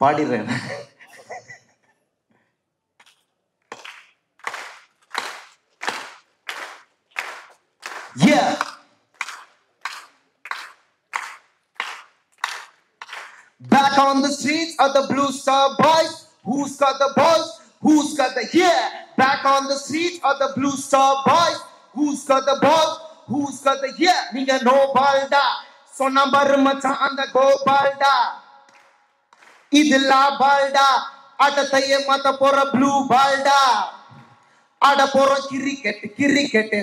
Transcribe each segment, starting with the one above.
பாடிடுறேன் Back on the streets are the Blue Star Boys. Who's got the balls? Who's got the yeah? Back on the streets are the Blue Star Boys. Who's got the balls? Who's got the yeah? நீங்க no பால்டா சொன்ன பாரு மச்சான் அந்த கோபால்டா இது பால்டா. அட தைய மாத்த போற ப்ளூ பால்டா. ஆட போறோம் கிரிக்கெட் கிரிக்கெட்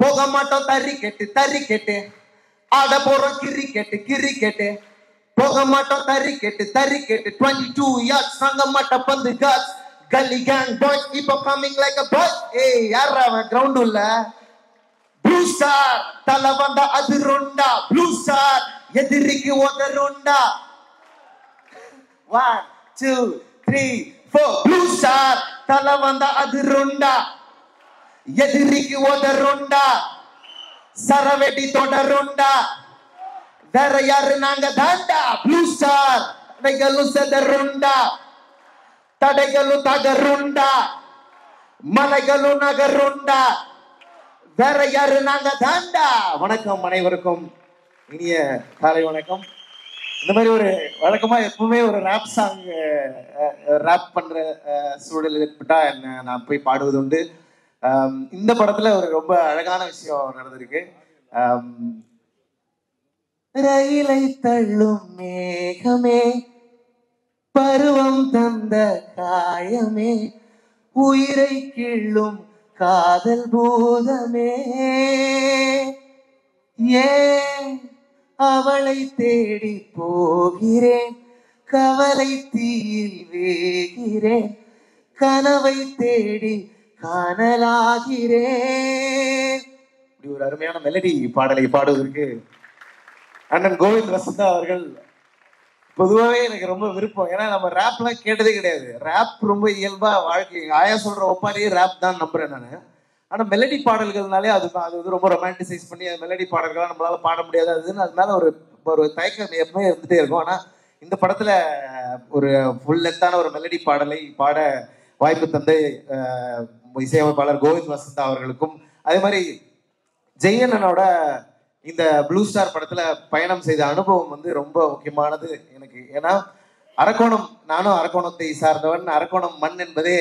போக மாட்டோம் தறிக்கெட்டு தறிக்கெட்டு. ஆட போறோம் கிரிக்கெட் கிரிக்கெட் போக மாட்டோம் தறிக்கெட்டு தறிக்கெட்டு. டுவெண்ட்டி டூ இயர்ஸ் சங்க மாட்ட பந்து காஸ் கல்லி கேங் பாய் இப்போ கம்மிங் லைக் அ பாய் ஏய் யார் அவன் கிரவுண்ட் உள்ள? ப்ளூ ஸ்டார் தலை வந்தா அது ரொண்டா. ப்ளூ ஸ்டார் எதிரிக்கு உதருண்டா one two three four blue star தலை வந்தா அது ரொண்டா எதிரிக்கு உதருண்டா சரவெடி தொடருண்டா வேற யாரு நாங்க தாண்டா ப்ளூ ஸ்டார் தடைகளும் செதருண்டா தடைகளும் தகருண்டா மலைகளும் நகருண்டா வேற யாரு நாங்க தாண்டா வணக்கம் அனைவருக்கும் இனிய காலை வணக்கம் இந்த மாதிரி ஒரு வழக்கமா எப்பவுமே ஒரு ரேப் சாங் ரேப் பண்ற அஹ், சூழல் ஏற்பட்டா என்ன நான் போய் பாடுவது உண்டு. இந்த படத்துல ஒரு ரொம்ப அழகான விஷயம் நடந்திருக்கு. ரயிலை தள்ளும் மேகமே பருவம் தந்த காயமே உயிரை கிள்ளும் காதல் பூதமே. ஏன் அவளை தேடி போகிறேன். கவலை தீயில் வேகிறேன். கனவை தேடி காணலாகிறேன். இப்படி ஒரு அருமையான மெலடி பாடலை பாடுவதற்கு அண்ணன் கோவிந்த் வசந்தா அவர்கள் பொதுவாகவே எனக்கு ரொம்ப விருப்பம். ஏன்னா நம்ம ரேப்லாம் கேட்டதே கிடையாது. ரேப் ரொம்ப இயல்பா வாழ்க்கை ஆயா சொல்ற ஒப்பாரியே ரேப் தான் நம்புறேன் நான். ஆனால் மெலடி பாடல்கள்னாலே அது அது வந்து ரொம்ப ரொமான்டிசைஸ் பண்ணி அது மெலடி பாடல்கள்லாம் நம்மளால பாட முடியாது. அதுன்னு அது மேலே ஒரு ஒரு தயக்கம் எப்பவுமே இருந்துகிட்டே இருக்கும். ஆனால் இந்த படத்தில் ஒரு ஃபுல் லென்த்தான ஒரு மெலடி பாடலை பாட வாய்ப்பு தந்தை இசையமைப்பாளர் கோவிந்த் வசந்தா அவர்களுக்கும் அதே மாதிரி ஜெயனனோட இந்த ப்ளூ ஸ்டார் படத்தில் பயணம் செய்த அனுபவம் வந்து ரொம்ப முக்கியமானது எனக்கு. ஏன்னா அரக்கோணம் நானும் அரக்கோணத்தை சார்ந்தவன். அரக்கோணம் மண் என்பதே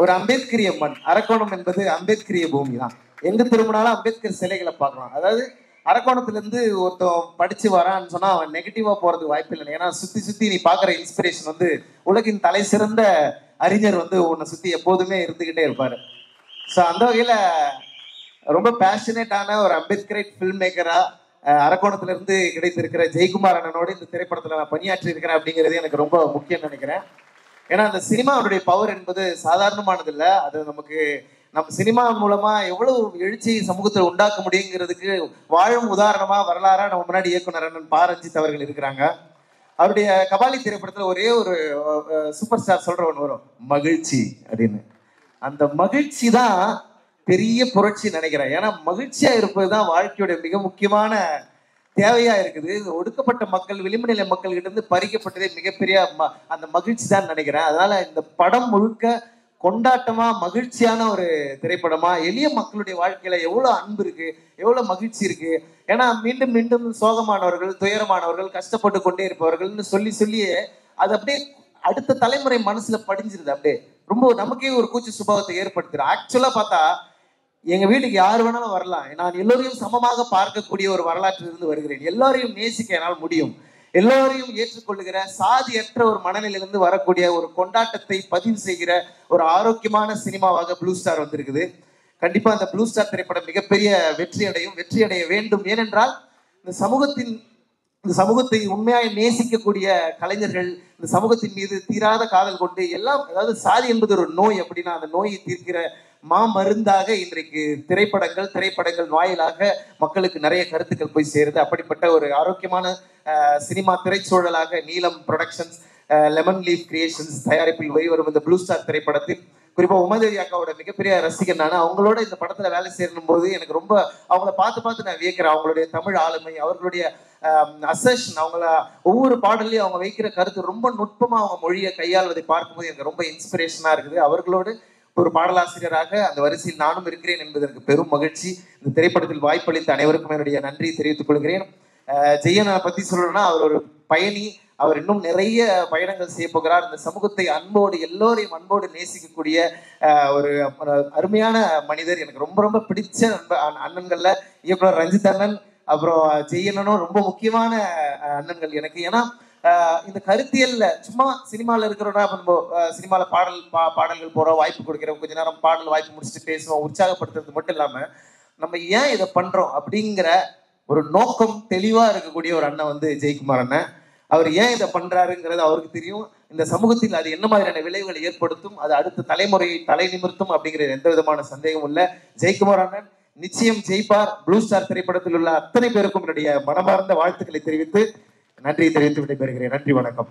ஒரு அம்பேத்கரிய மண் அரக்கோணம் என்பது அம்பேத்கரிய பூமி தான் எங்க திரும்பினாலும் அம்பேத்கர் சிலைகளை பார்க்கலாம். அதாவது அரக்கோணத்திலேருந்து ஒருத்தன் படிச்சு வரான்னு சொன்னா அவன் நெகட்டிவா போறதுக்கு வாய்ப்பு இல்லை ஏன்னா சுத்தி சுத்தி நீ பாக்குற இன்ஸ்பிரேஷன் வந்து உலகின் தலை சிறந்த அறிஞர் வந்து உன்னை சுத்தி எப்போதுமே இருந்துகிட்டே இருப்பாரு. ஸோ அந்த வகையில ரொம்ப பேஷனேட்டான ஒரு அம்பேத்கரைட் ஃபில்ம் மேக்கரா அரக்கோணத்துல இருந்து கிடைத்திருக்கிற ஜெயக்குமார் அண்ணனோட இந்த திரைப்படத்துல நான் பணியாற்றி இருக்கிறேன் அப்படிங்கிறது எனக்கு ரொம்ப முக்கியம் நினைக்கிறேன். ஏன்னா அந்த சினிமாவுடைய பவர் என்பது சாதாரணமானது இல்லை அது நமக்கு நம்ம சினிமா மூலமா எவ்வளவு எழுச்சி சமூகத்தில் உண்டாக்க முடியுங்கிறதுக்கு வாழும் உதாரணமா வரலாறா நம்ம முன்னாடி இயக்குனர் அண்ணன் பா. ரஞ்சித் அவர்கள் இருக்கிறாங்க. அவருடைய கபாலி திரைப்படத்துல ஒரே ஒரு சூப்பர் ஸ்டார் சொல்ற ஒன்று வரும். மகிழ்ச்சி அப்படின்னு. அந்த மகிழ்ச்சி தான் பெரிய புரட்சி நினைக்கிறேன். ஏன்னா மகிழ்ச்சியா இருப்பது தான் வாழ்க்கையுடைய மிக முக்கியமான தேவையா இருக்குது. ஒடுக்கப்பட்ட மக்கள் விளிம்பு நிலை மக்கள்கிட்ட இருந்து பறிக்கப்பட்டதே மிகப்பெரிய ம- அந்த மகிழ்ச்சி தான் நினைக்கிறேன். அதனால இந்த படம் முழுக்க கொண்டாட்டமா மகிழ்ச்சியான ஒரு திரைப்படமா எளிய மக்களுடைய வாழ்க்கையில எவ்வளவு அன்பு இருக்கு எவ்வளவு மகிழ்ச்சி இருக்கு. ஏன்னா மீண்டும் மீண்டும் சோகமானவர்கள் துயரமானவர்கள் கஷ்டப்பட்டு கொண்டே இருப்பவர்கள்னு சொல்லி சொல்லியே அது அப்படியே அடுத்த தலைமுறை மனசுல படிஞ்சிருது அப்படியே. ரொம்ப நமக்கே ஒரு கூச்ச சுபாவத்தை ஏற்படுத்துது. ஆக்சுவலா பார்த்தா எங்க வீட்டுக்கு யார் வேணாலும் வரலாம். நான் எல்லோரையும் சமமாக பார்க்கக்கூடிய ஒரு வரலாற்றிலிருந்து வருகிறேன். எல்லாரையும் நேசிக்க என்னால் முடியும். எல்லோரையும் ஏற்றுக்கொள்ளுகிற சாதியற்ற ஒரு மனநிலையிலிருந்து வரக்கூடிய ஒரு கொண்டாட்டத்தை பதிவு செய்கிற ஒரு ஆரோக்கியமான சினிமாவாக ப்ளூ ஸ்டார் வந்திருக்குது. கண்டிப்பா அந்த ப்ளூ ஸ்டார் திரைப்படம் மிகப்பெரிய வெற்றி அடையும் வெற்றி அடைய வேண்டும். ஏனென்றால் இந்த சமூகத்தின் இந்த சமூகத்தை உண்மையாய் நேசிக்கக்கூடிய கலைஞர்கள் இந்த சமூகத்தின் மீது தீராத காதல் கொண்டு எல்லாம் அதாவது சாதி என்பது ஒரு நோய் அப்படின்னா அந்த நோயை தீர்க்கிற மாமருந்தாக இன்றைக்கு திரைப்படங்கள் திரைப்படங்கள் வாயிலாக மக்களுக்கு நிறைய கருத்துக்கள் போய் சேருது. அப்படிப்பட்ட ஒரு ஆரோக்கியமான சினிமா திரைச்சூழலாக நீலம் ப்ரொடக்ஷன்ஸ் லெமன் லீஃப் கிரியேஷன்ஸ் தயாரிப்பில் வெளிவரும் இந்த ப்ளூ ஸ்டார் திரைப்படத்தில். குறிப்பா உமாதேவி அக்காவோட மிகப்பெரிய ரசிகன் நான். அவங்களோட இந்த படத்துல வேலை சேரணும் போது எனக்கு ரொம்ப அவங்கள பார்த்து பார்த்து நான் வியக்கிறேன். அவங்களுடைய தமிழ் ஆளுமை அவர்களுடைய அசர்ஷன் அவங்கள ஒவ்வொரு பாடல்லையும் அவங்க வைக்கிற கருத்து ரொம்ப நுட்பமா அவங்க மொழியை கையாள்வதை பார்க்கும்போது எனக்கு ரொம்ப இன்ஸ்பிரேஷனா இருக்குது. அவர்களோடு ஒரு பாடலாசிரியராக அந்த வரிசையில் நானும் இருக்கிறேன் என்பது எனக்கு பெரும் மகிழ்ச்சி. இந்த திரைப்படத்தில் வாய்ப்பளித்த அனைவருக்கும் என்னுடைய நன்றி தெரிவித்துக் கொள்கிறேன். ஜெயனை பத்தி சொல்லணும்னா அவர் ஒரு பயணி. அவர் இன்னும் நிறைய பயணங்கள் செய்ய போகிறார். இந்த சமூகத்தை அன்போடு எல்லோரையும் அன்போடு நேசிக்கக்கூடிய ஒரு அருமையான மனிதர். எனக்கு ரொம்ப ரொம்ப பிடிச்ச நண்ப அண்ணன்கள்ல இயக்குனர் ரஞ்சித் அண்ணன் அப்புறம் ஜெயனனும் ரொம்ப முக்கியமான அண்ணன்கள் எனக்கு. ஏன்னா இந்த கருத்தியல்ல சும்மா சினிமால இருக்கிறோம்னா நம்ம சினிமாவில் சினிமால பாடல் பா பாடல்கள் போகிறோம் வாய்ப்பு கொடுக்கிறோம். கொஞ்ச நேரம் பாடல் வாய்ப்பு முடிச்சுட்டு பேசுவோம். உற்சாகப்படுத்துறது மட்டும் இல்லாம நம்ம ஏன் இதை பண்றோம் அப்படிங்கிற ஒரு நோக்கம் தெளிவா இருக்கக்கூடிய ஒரு அண்ணன் வந்து ஜெயக்குமார் அண்ணன். அவர் ஏன் இதை பண்றாருங்கிறது அவருக்கு தெரியும். இந்த சமூகத்தில் அது என்ன மாதிரியான விளைவுகளை ஏற்படுத்தும்? அது அடுத்த தலைமுறையை தலை நிமிர்த்தும் அப்படிங்கிற எந்த விதமான சந்தேகமும் இல்ல. ஜெயக்குமார் அண்ணன் நிச்சயம் ஜெய்பார் ப்ளூ ஸ்டார் திரைப்படத்தில் உள்ள அத்தனை பேருக்கும் என்னுடைய மனமார்ந்த வாழ்த்துக்களை தெரிவித்து நன்றி தெரிவித்து விடைபெறுகிறேன் நன்றி வணக்கம்.